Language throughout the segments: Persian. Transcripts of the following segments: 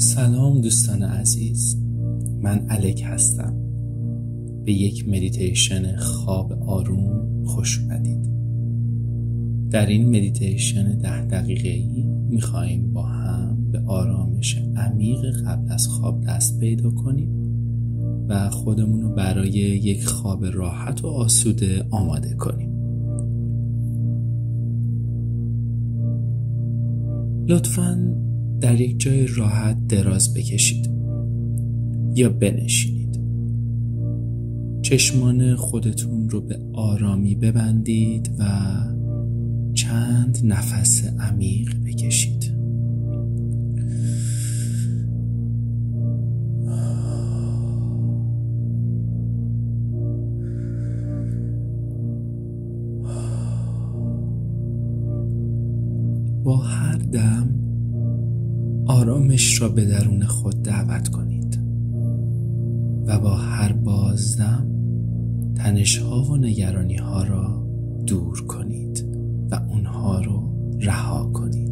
سلام دوستان عزیز من الک هستم. به یک مدیتیشن خواب آروم خوش اومدید. در این مدیتیشن ده دقیقه ای با هم به آرامش عمیق قبل از خواب دست پیدا کنیم و خودمون رو برای یک خواب راحت و آسوده آماده کنیم. لطفا در یک جای راحت دراز بکشید یا بنشینید. چشمان خودتون رو به آرامی ببندید و چند نفس عمیق بکشید. با هر دم آرامش را به درون خود دعوت کنید و با هر بازدم تنش ها و نگرانی ها را دور کنید و اونها رو رها کنید.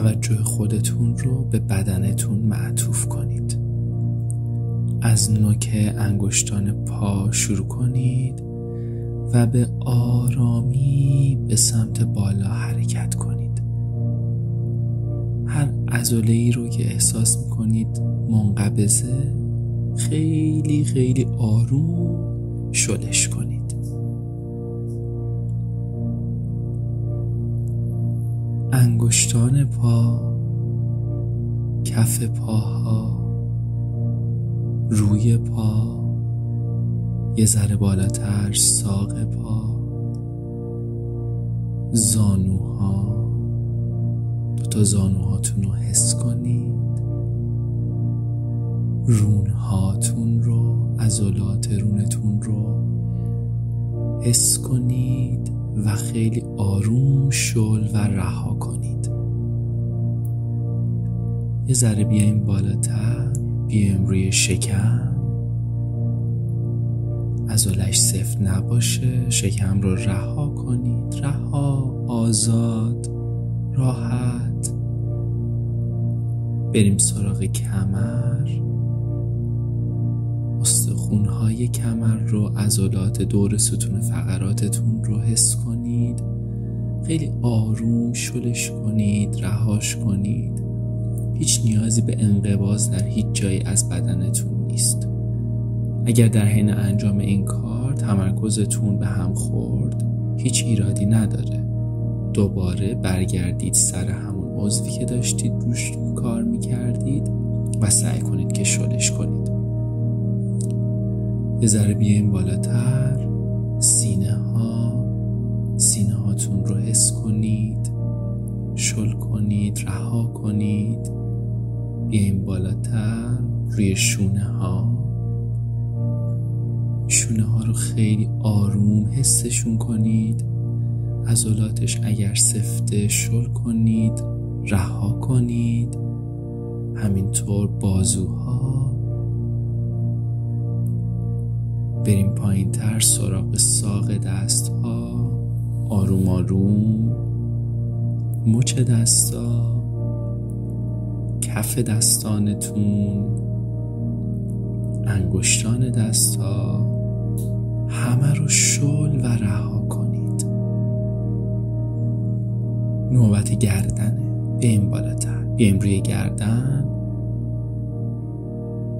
توجه خودتون رو به بدنتون معطوف کنید. از نوک انگشتان پا شروع کنید و به آرامی به سمت بالا حرکت کنید. هر عضله ای رو که احساس می‌کنید منقبضه خیلی خیلی آروم شلش کنید. انگشتان پا کف پاها روی پا یه ذره بالاتر ساق پا زانوها دوتا زانوهاتون رو حس کنید. رونهاتون رو عضلات رونتون رو حس کنید. و خیلی آروم شل و رها کنید. یه ذره بیایم بالاتر بیایم روی شکم. ازولش سفت نباشه شکم رو رها کنید. رها آزاد راحت. بریم سراغ کمر. استخونهای کمر رو عضلات دور ستون فقراتتون رو حس کنید. خیلی آروم شلش کنید رهاش کنید. هیچ نیازی به انقباز در هیچ جایی از بدنتون نیست. اگر در حین انجام این کار تمرکزتون به هم خورد هیچ ایرادی نداره. دوباره برگردید سر همون عضوی که داشتید روش کار می‌کردید و سعی کنید که شلش کنید. یه ذره بیایم بالاتر. سینه ها سینه هاتون رو حس کنید شل کنید رها کنید. بیایم بالاتر روی شونه ها شونه ها رو خیلی آروم حسشون کنید. عضلاتش اگر سفته شل کنید رها کنید. همینطور بازوها. بریم پایین تر سراغ ساق دست ها آروم آروم. مچ دستا. کف دستانتون. انگشتان دستا. همه رو شل و رها کنید. نوبت گردنه بیایم بالاتر. بیایم روی گردن.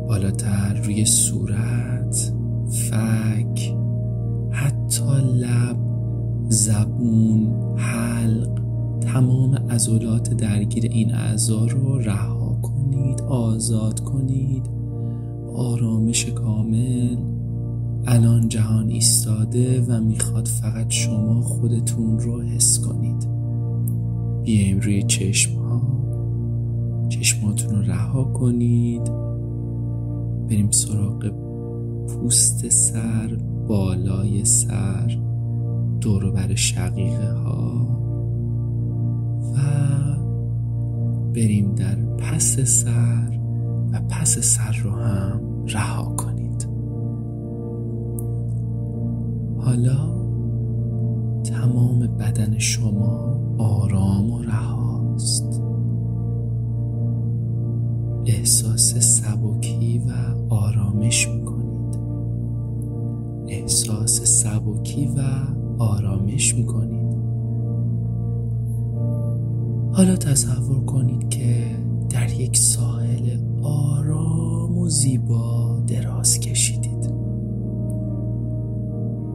بالاتر روی صورت. عضلات درگیر این اعضا رو رها کنید آزاد کنید. آرامش کامل الان جهان ایستاده و می‌خواد فقط شما خودتون رو حس کنید. بیایم روی چشم ها چشماتون رو رها کنید. بریم سراغ پوست سر بالای سر دور بر شقیقه ها و بریم در پس سر و پس سر رو هم رها کنید. حالا تمام بدن شما آرام و رهاست. احساس سبکی و آرامش می‌کنید. احساس سبکی و آرامش می‌کنید. حالا تصور کنید که در یک ساحل آرام و زیبا دراز کشیدید.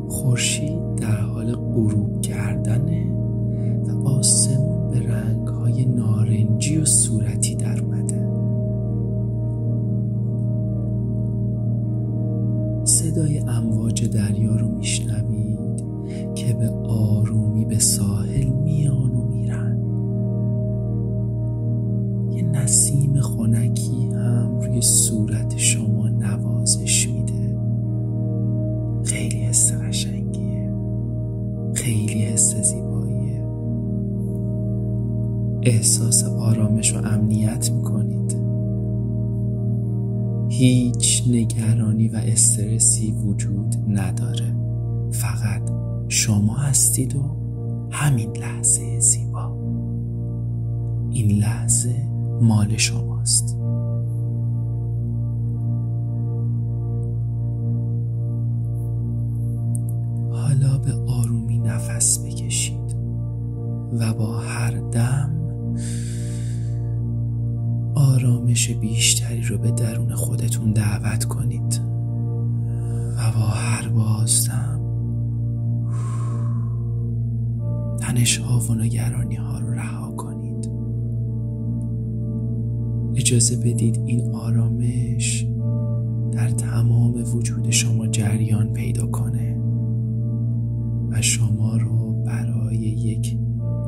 خورشید در حال غروب کردنه و آسمون به رنگ های نارنجی و صورتی در مده صدای امواج دریا رو میشنوید که به آرومی خیلی حس زیباییه احساس آرامش و امنیت می‌کنید. هیچ نگرانی و استرسی وجود نداره. فقط شما هستید و همین لحظه زیبا. این لحظه مال شماست. نفس بکشید و با هر دم آرامش بیشتری رو به درون خودتون دعوت کنید و با هر بازدم تنش ها و نگرانی ها رو رها کنید. اجازه بدید این آرامش در تمام وجود شما جریان پیدا کنه. شما رو برای یک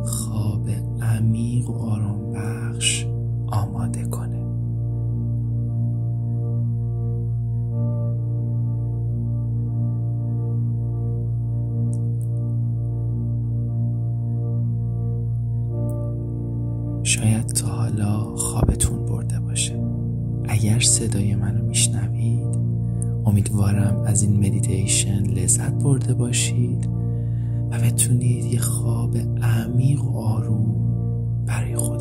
خواب عمیق و آرام بخش آماده کنه. شاید تا حالا خوابتون برده باشه. اگر صدای منو میشنوید امیدوارم از این مدیتیشن لذت برده باشید. و بتونید یه خواب عمیق و آروم برای باشید